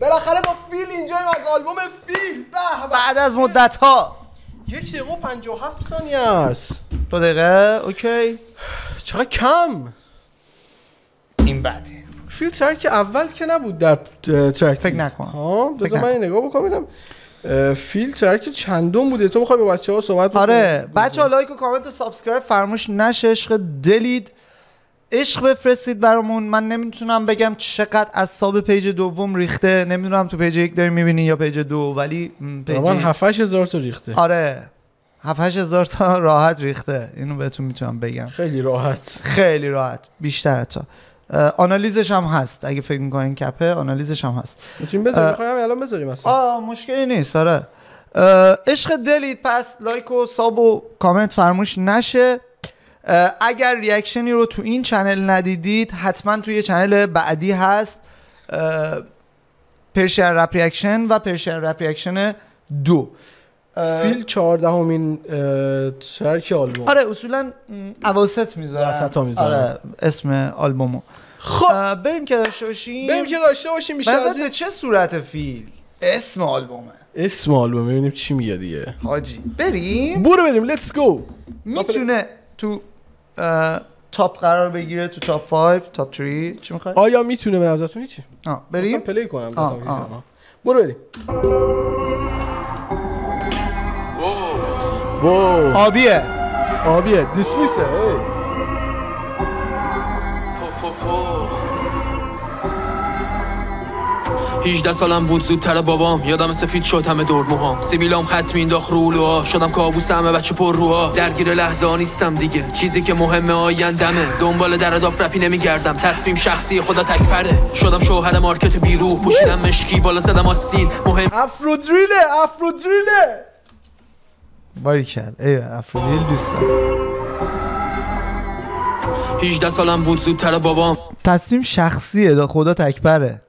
بالاخره با فیل اینجاییم از آلبوم فیل. به به. بعد از مدت ها یک دقیقه و 57 ثانیه است. دو دقیقه okay. چقدر کم. این بده فیل track اول که نبود در track فکر. نکنم. ها بذار من نگاه بکنم ببینم. فیل track چندم بوده؟ تو می‌خوای با بچه ها صحبت آره؟ بچه ها لایک و کامنت و subscribe فراموش نشه. عشق دلید. عشق بفرستید برامون. من نمی‌تونم بگم چقدر از sub page دوم ریخته. نمی‌دونم تو page یک داری می‌بینی یا page دو ولی page من 7 هزار تا ریخته. آره. 7 هزار تا راحت ریخته. اینو بهتون می‌تونم بگم. خیلی راحت. خیلی راحت. بیشتر تا. آنالیزش هم هست. اگه فکر می‌کنین cap ه آنالیزش هم هست. می‌تونیم بذاریم. می‌خوایم الان بذاریم اصلا. آه مشکلی نیست. آره. عشق دلید. پس لایک و sub و کامنت فراموش نشه. اگر reaction ی رو تو این channel ندیدید حتما توی channel بعدی هست اه، Persian Rap Reaction و Persian Rap Reaction دو. فیل 14 همین track آلبوم آره اصولا اواسط می‌ذارم. وسطا می‌ذارن. آره اسم آلبومو. خب. بریم که داشته باشیم. بریم که داشته باشیم بیشتر از چه صورت فیل؟ اسم آلبومه. اسم آلبوم ببینیم چی میگه دیگه. حاجی بریم. برو بریم لیتس گو می‌تونه تو تاپ قرار بگیره تو تاپ 5 تاپ 3 چی می‌خوای؟ آیا می‌تونه به نظرتون چی بریم؟ پلی کنم آه، آه. برو بریم. واو. آبیه. آبیه دیسمیسه ای. 18 سالم بود زودتر بابام. یادم سفید شد همه دور موهام. سیبیلام خط مینداخت رو لوها. شدم کابوس همه بچه پر روها. درگیر لحظه ها نیستم دیگه. چیزی که مهمه آیندمه. دنبال در داف رپی نمیگردم. تصمیم شخصی خدا تکفره شدم شوهر مارکت بیرو پوشیدم مشکی بالا زدم آستین. مهم افرو دریله افرو دریله باریکل ای افرودیل دوست دارم 18 سالم بود زودتر بابام. تصمیم شخصیه. دا خدا تکبره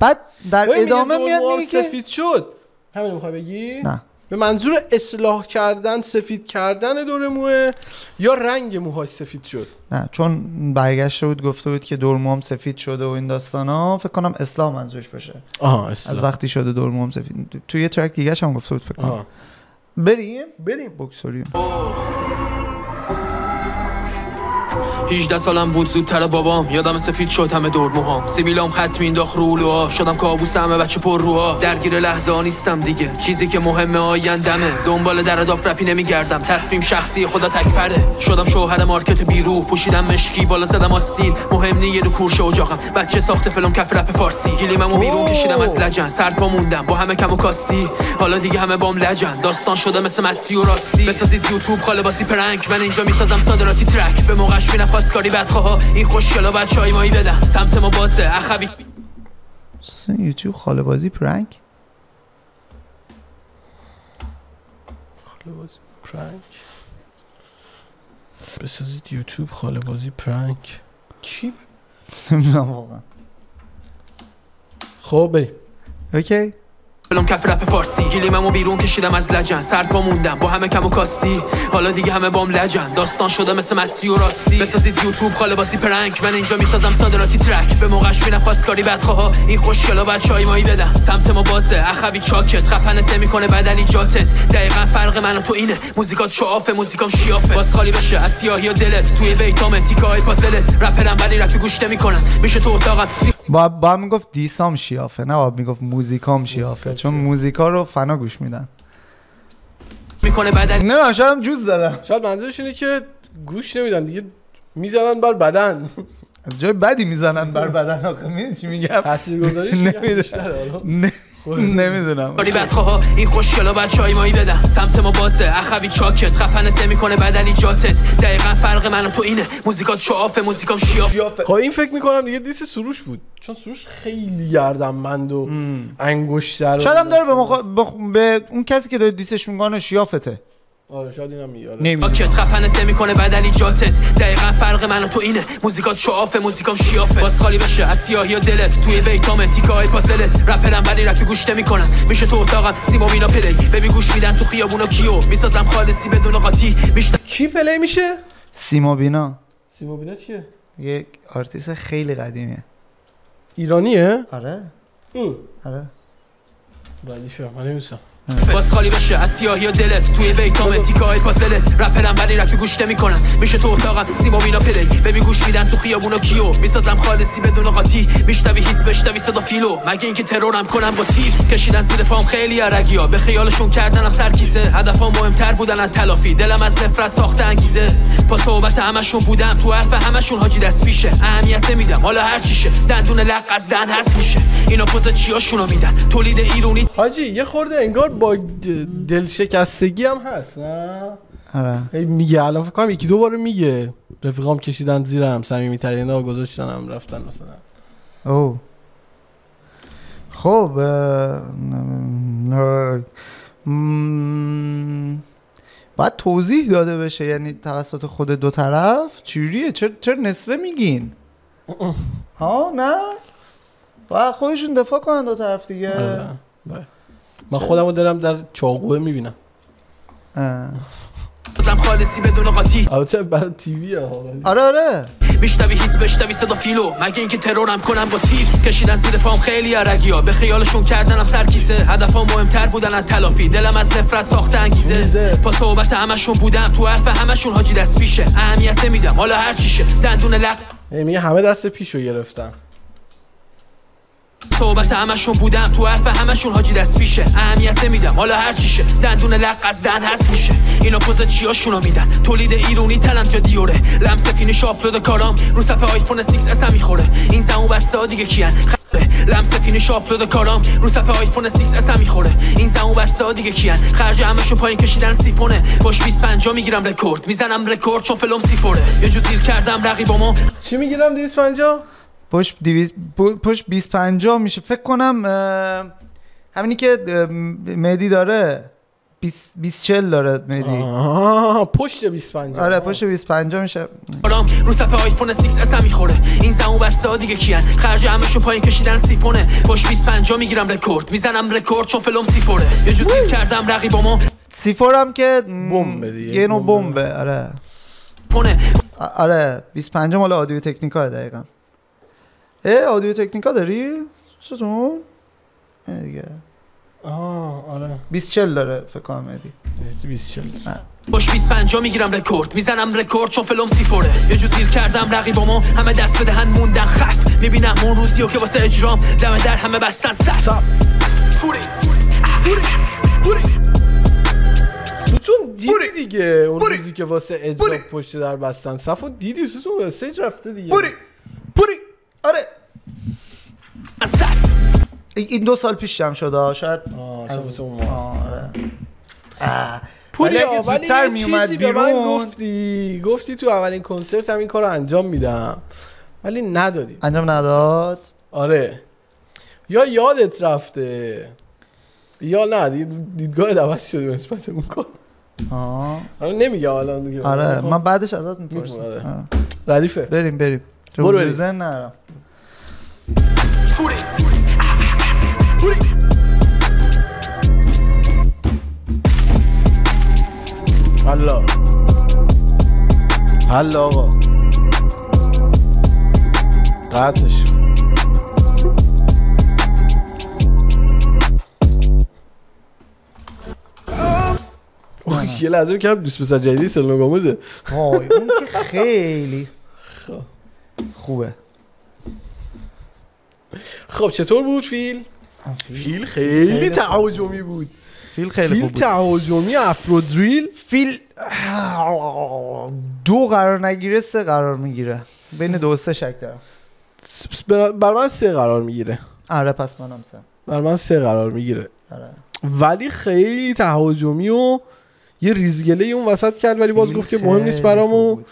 بعد در ادامه دور میاد میگه سفید شد. همین می‌خوای بگی؟ نه. به منظور اصلاح کردن سفید کردن دور موه یا رنگ موهاش سفید شد؟ نه چون برگشته بود گفته بود که دورموام سفید شده و این داستان ها فکر کنم اسلام منظورش باشه. آها از وقتی شده دورموام سفید. تو یه ترک دیگه هم گفته بود فکر کنم. بریم؟ بریم. بکسوری 18 سالم بود زودتر بابام. یادم سفید شد همه دور موهام. سیبیلام خط مینداخت رو لوها شدم کابوس همه بچه پر روها درگیر لحظه ها نیستم دیگه. چیزی که مهمه آیندمه. دنبال در داف رپی نمیگردم. تصمیم شخصی خدا تکفره شدم شوهر مارکت بیرو پوشیدم مشکی بالا زدم آستین. مهم نی یه دو کورش اجاقم. بچه ساخت فلم کف رپ فارسی. گلیممو بیرون کشیدم از لجن. سر پا موندم. با همه کم و کاستی. حالا دیگه همه بام لجن. داستان شده مثل مستی و راستی. بسازید یوتیوب خاله باسی پرنک من اینجا می‌سازم صادراتی ترک. به موقعش میرم خواستگاری بدخواه این خوشگلا بچه مایی بدن. سمت ما بازه اخوی. یوتیوب خاله بازی پرنک خاله بازی پرنک بسازید یوتیوب خاله بازی پرنک چی؟ نمی‌دونم واقعا. خب بریم. اوکی. فلم کف رپ فارسی. گلیممو بیرون کشیدم از لجن. سر موندم با همه کم و کاستی. حالا دیگه همه بام لجن. داستان شده مثل مستی و راستی. بسازید یوتیوب خاله باسی پرنک من اینجا می‌سازم صادراتی ترک. به موقعش میرم خواستگاری بدخواه این خوشگلا بچهای مایی بدن سمت ما بازه. اخوی چاکت. خفنت نمی‌کنه بدلی جاتت. دقیقا فرق من و تو اینه. موزیکات شعافه موزیکام شیافه. باز خالی بشه از سیاهی و دلت. توی بیتام تیکای پازلت. رپرم ولی رپی گوش نمی‌کنن میشه تو اتاقم. با با می‌گفت دیسام شیافه نه با می‌گفت موزیکام شیافه چون موزیکا رو فنا گوش میدن. می‌کنه بدلی نه شاید هم جوز دادم. شاید منظورش اینه که گوش نمیدن دیگه می‌زنن بر بدن. از جای بدی می‌زنن بر بدن آخه می‌دونی چی میگم؟ تاثیرگذاریش نمی‌دونم. نمی‌دونم. کاری بدخواه این خوشگلا بچه مایی بدن سمت ما بازه. اخوی چاکت. خفنت نمی‌کنه بدلی جاتت. دقیقا فرق من و تو اینه. موزیکات شعافه موزیکام شیافه. خب این فکر می‌کنم دیگه diss سروش بود. چون سروش خیلی گردنبند و انگشتر شاید هم داره به, مخ... بخ- به اون کسی که داره diss ش می‌کنه شیافته آره شاید اینم میاره نمی‌دونم. خفنت نمی‌کنه بدلی جاتت دقیقا فرق من و تو اینه. موزیکات show off ه موزیکام شیافه. باز خالی بشه از سیاهی و دلت. توی beat ام تیکای پازلت. رپرم ولی رپی گوش نمی‌کنن میشه تو اتاقم سیما بینا play. ببین گوش میدن تو خیابونا کیو. می‌سازم خالصی بدون قاطی. میشتم کی play میشه؟ سیما بینا. سیما بینا چیه؟ یک آرتیست خیلی قدیمیه. ایرانیه؟ آره. او آره. ردیفه من نمیستم باز خالی بشه از سیاهی و دلت. توی beat ام تیکه های پازلت رپرم ولی رپی گوش نمی‌کنن میشه تو اتاقم سیما بینا play. ببین گوش میدن تو خیابون و کیو. می‌سازم خالصی بدون قاطی. میشنوی hit بشنوی صدا فیلو. مگه اینکه ترورم کنم با تیر. کشیدن زیر پام خیلی عرگیا به خیالشون کردنم سرکیسه. هدفم مهمتر بودن از تلافی. دلم از نفرت ساخته انگیزه. با صحبت همشون بودم. تو حرف همشون حاجی دست پیشه اهمیت نمیدم. حالا هر چیشه دندون لق از دهن هست میشه. اینا پوز چیاشونو میدن. تولید ایرونی حاجی یه خورده انگار با د- دلشکستگی هم هست نه؟ آره. میگه الان فکر کنم یکی دو بار میگه. رفیقام کشیدن زیرم صمیمی ترین ها گذاشتن هم رفتن مثلا. او خب باید توضیح داده بشه یعنی توسط خود دو طرف چجوریه؟ چرا چرا نصفه میگین؟ ها؟ نه؟ باید خودشون دفاع کنن دو طرف دیگه. بله. من خودم رو دارم در چاقوه می‌بینم. بازم خالصی بدون قاطی. البته برای تیوی ها آره آره. میشنوی هیت بشنوی صدا فیلو. مگه اینکه ترورم کنم با تیر. کشیدن زیر پام خیلی عرگیا به خیالشون کردنم سرکیسه. هدفم مهمتر بودن از تلافی. دلم از نفرت ساخته انگیزه. با صحبت همشون بودم. تو حرف همشون حاجی دست پیشه. اهمیت نمیدم. حالا هر چیشه دندون لق میگه همه دست پیشو گرفتن. صحبت همشون بودم تو حرف همشون حاجی دست پیشه. اهمیت نمیدم حالا هر چیشه دندون لق از دهن هست میشه. اینا پوز چیاشونو میدن. تولید ایرونی تلم جا دیوره. لمس فینیش آپلود کارام رو صفحه آیفون 6 اس می‌خوره این زمو بستا دیگه کیان؟ لمس فینیش آپلود کارام رو صفحه آیفون 6 اس می‌خوره این زمو بستا دیگه کیان؟ خرج همشون پایین کشیدن سیفونه. باش 25 می‌گیرم رکورد. می‌زنم رکورد چون فلم سیفوره. یه جو زیر کردم رقیبامو. چی می‌گیرم 250 پشت دیویز پشت 20 50 میشه. فکر کنم همینی که مهدی داره. 20 20 40 داره مهدی. پشت 250 آره پشت 20 50 میشه. رو صفحه آیفون 6 S می‌خوره. این زمو بستا دیگه کیان. خرج همشون پایین کشیدن سیفونه. باش 25 می‌گیرم رکورد. می‌زنم رکورد چون فیلم C4 ه. یه جو زیر کردم رقیبامو. C4 هم که دیگه. یه نوع بمبه. آره. آره 25 مال Audio-Technica دقیقا. اه Audio-Technica داری؟ اه دیگه. آه آره. 20 40 داره فکر کنم مهدی. 240 باش 25 می‌گیرم رکورد. می‌زنم رکورد چون فیلم C4 ه. یه جو زیر کردم رقیبامو همه دست به دهن موندن. خف. می‌بینم اون روزیو که واسه اجرام دم در همه بستن. سف پوری. ستون دیدی دیگه اون روزی که واسه اجرا پشت در بستن. صفو دیدی ستون استیج رفته دیگه. این دو سال پیش جمع شده شاید از- اون. آره. پوری ولی یه میومد چیزی به من بیرون- گفتی. گفتی تو اولین کنسرت هم این کار رو انجام میدم. ولی ندادی. انجام نداد. آره. یا یادت رفته. یا نه دید- دیدگاه عوض شده به نسبت اون کار. آه. آره نمیگه الان دیگه. آره خب، من بعدش ازت می‌پرسم. آره. ردیفه. بریم بریم. برو بریم. زن نرم. پوری. الله حل آقا قطعش اوه، یه لحظه کردم دوست پسر جدیدی سلنا گاموزه. وای اون که خیلی خوبه. خب چطور بود فیل؟ فیل خیلی تهاجمی بود. فیل خیلی فیل تهاجمی افرو دریل. فیل دو قرار نگیره سه قرار می‌گیره. بین دو سه شک دارم. بر من سه قرار می‌گیره. آره پس منم سه. بر من سه قرار می‌گیره. آره. ولی خیلی تهاجمی و یه ریزگله اون وسط کرد ولی باز گفت که مهم نیست خیلی برام خوب و بود.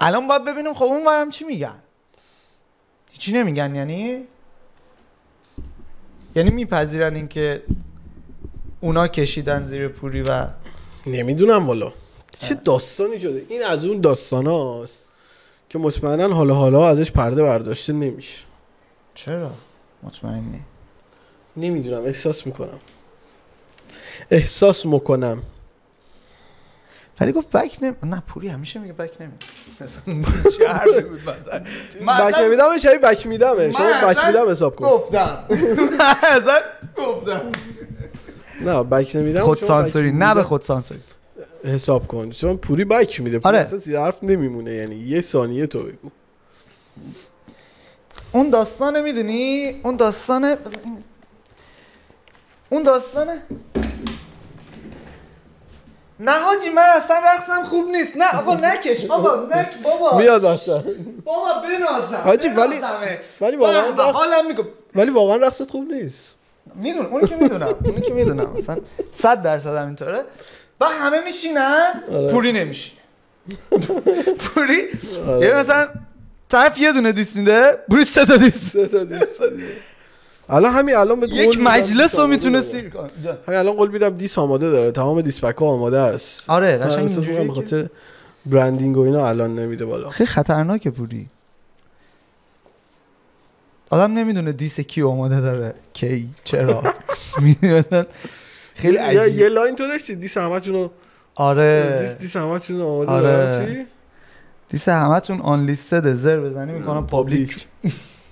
الان باید ببینیم خب اون برم چی میگن؟ چی نمیگن یعنی؟ یعنی میپذیرن اینکه اونا کشیدن زیر پوری و نمی‌دونم والا. چه داستانی شده؟ این از اون داستان هاست که مطمئنا حالا حالا ازش پرده برداشته نمیشه. چرا؟ مطمئنی نمی‌دونم احساس می‌کنم. احساس می‌کنم. ولی گفت بک نمی نه پوری همیشه میگه بک نمی مثلا چه حرفی بود مثلا. من بک نمیدم شبیه بک میدمه شما بک میدم حساب کن. گفتم. من اصلا گفتم. نه بک نمیدم خود سانسوری نه به میدم خود سانسوری. حساب کن. چون پوری بک میده آره. اصلا زیر حرف نمیمونه یعنی یه ثانیه تو بگو. اون داستانه می‌دونی؟ اون داستانه اون داستانه نه حاجی من اصلا رقصم خوب نیست. نه آقا نکش. آقا نک بابا. میاد اصلا. بابا بنازم حاجی، ولی-. ولی واقعا رقص- حالم میگم ولی واقعا رقصت خوب نیست. می‌دونم اونی که می‌دونم اونی که می‌دونم. مثلا 100 درصد همینطوره و همه میشینن آره. پوری نمیشینه. پوری؟ آره. یه مثلا طرف یه دونه diss میده پوری سه تا diss. سه تا diss ت الان همین الان به یک مجلس رو می‌تونه سیر کنه جان. همین الان قول میدم diss آماده داره. تمام diss back ها آماده است. آره قشنگ اینجوریه به خاطر branding و اینا الان نمیده بالا. خیلی خطرناکه پوری. آدم نمی‌دونه diss کی آماده داره. کی؟ چرا؟ می‌دونن. خیلی یه- یه عجیب line تو داشتی. diss همتون رو diss آره diss همتون رو آماده آره. دارن چی؟ diss همتون unlisted زر بزنی می‌کنم public.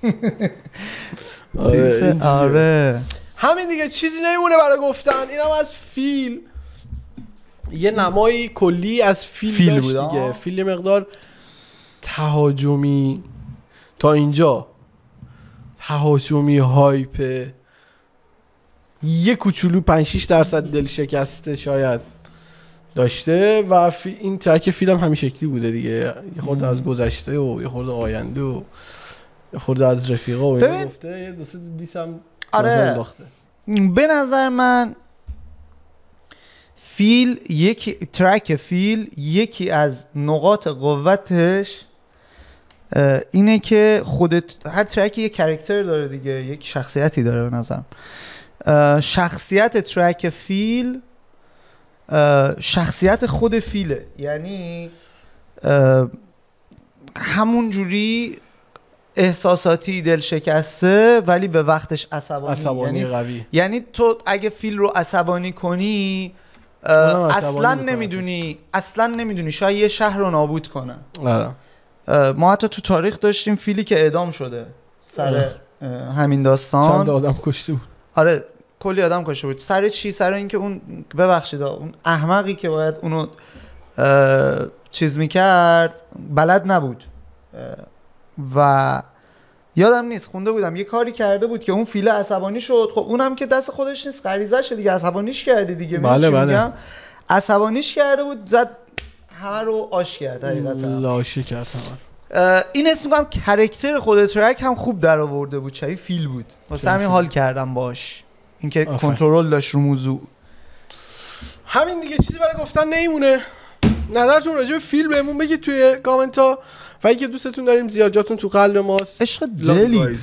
آره. آره. همین دیگه چیزی نمیمونه برای گفتن. اینم از فیل. یه نمایی کلی از فیل, فیل داشت. دیگه. فیل یه مقدار تهاجمی. تا اینجا. تهاجمی hype. یه کوچولو 5 6 درصد دل شکسته شاید داشته و فی- این track فیلم همین شکلی بوده دیگه. یه خورده از گذشته و یه خورده آینده و خورده از رفیقا و اینا. گفته یه دو سه diss هم آره. به نظر من فیل یکی track فیل یکی از نقاط قوتش اینه که خودت هر ترک یک کرکتر داره دیگه یک شخصیتی داره به نظرم شخصیت ترک فیل شخصیت خود فیله یعنی همون جوری احساساتی دل شکسته ولی به وقتش عصبانی, عصبانی یعنی قوی. یعنی تو اگه فیل رو عصبانی کنی عصبانی اصلا. نمی‌دونی اصلا نمی‌دونی. شاید یه شهر رو نابود کنن آره. ما حتی تو تاریخ داشتیم فیلی که اعدام شده سر اه، همین داستان. چند آدم کشته بود. آره کلی آدم کشته بود. سر چی؟ سر اینکه اون ببخشید اون احمقی که باید اونو چیز می‌کرد بلد نبود. و یادم نیست خونده بودم. یه کاری کرده بود که اون فیله عصبانی شد. خب اونم که دست خودش نیست غریزشه دیگه. عصبانیش کردی دیگه. بله، بله. میگم؟ عصبانیش کرده بود زد همه رو آش کرد حقیقتا. لاشه کرد این اسم میگم کرکتر خود ترک هم خوب در آورده بود. شبیه فیل بود. واسه همین فیل. حال کردم باش. اینکه. کنترل داشت رو موضوع. همین دیگه چیزی برای گفتن نمیمونه. نظرتون راجع به فیلم بهمون بگید توی کامنت ها و اگه دوستتون داریم زیاد جاتون تو قلب ماست. عشق دلید.